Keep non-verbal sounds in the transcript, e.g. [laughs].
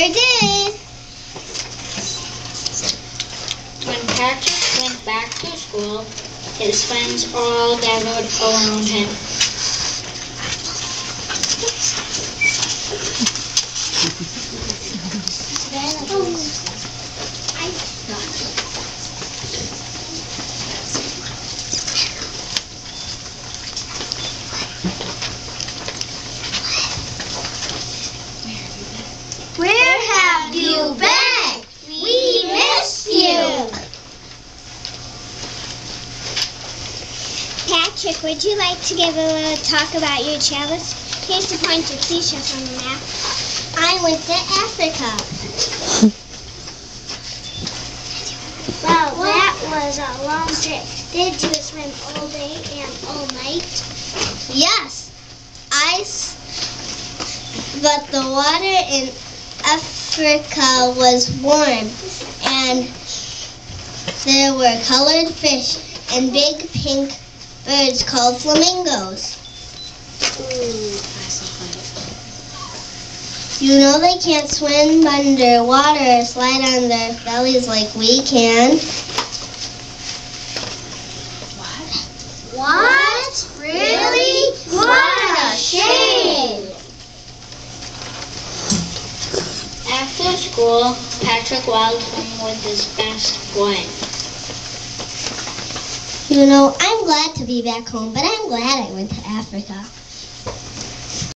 I did. When Patrick went back to school, his friends all gathered around him. [laughs] Where you been? We missed you. Patrick, would you like to give a little talk about your travels? Here's the point of seashells on the map. I went to Africa. Wow, that was a long trip. Did you swim all day and all night? Yes. I, but the water in Africa was warm and there were colored fish and big pink birds called flamingos. You know they can't swim underwater or slide on their bellies like we can. Patrick walked home with his best friend. You know, I'm glad to be back home, but I'm glad I went to Africa.